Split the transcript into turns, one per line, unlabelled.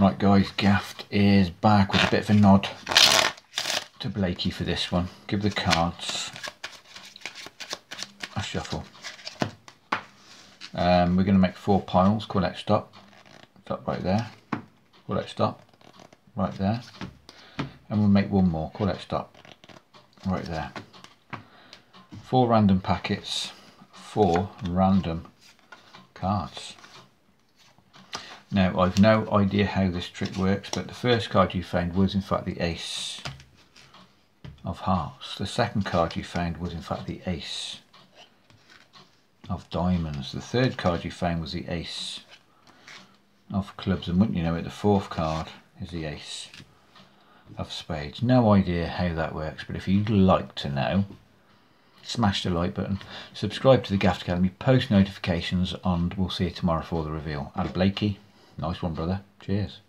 Right guys, Gaffed is back with a bit of a nod to Blakey for this one. Give the cards a shuffle. Um, we're going to make four piles, call that stop, stop right there, call that stop, right there, and we'll make one more, call that stop, right there. Four random packets, four random cards. Now I've no idea how this trick works but the first card you found was in fact the ace of hearts. The second card you found was in fact the ace of diamonds. The third card you found was the ace of clubs and wouldn't you know it the fourth card is the ace of spades. No idea how that works but if you'd like to know smash the like button, subscribe to the Gaffed Academy, post notifications and we'll see you tomorrow for the reveal. Ad Blakey, nice one brother, cheers.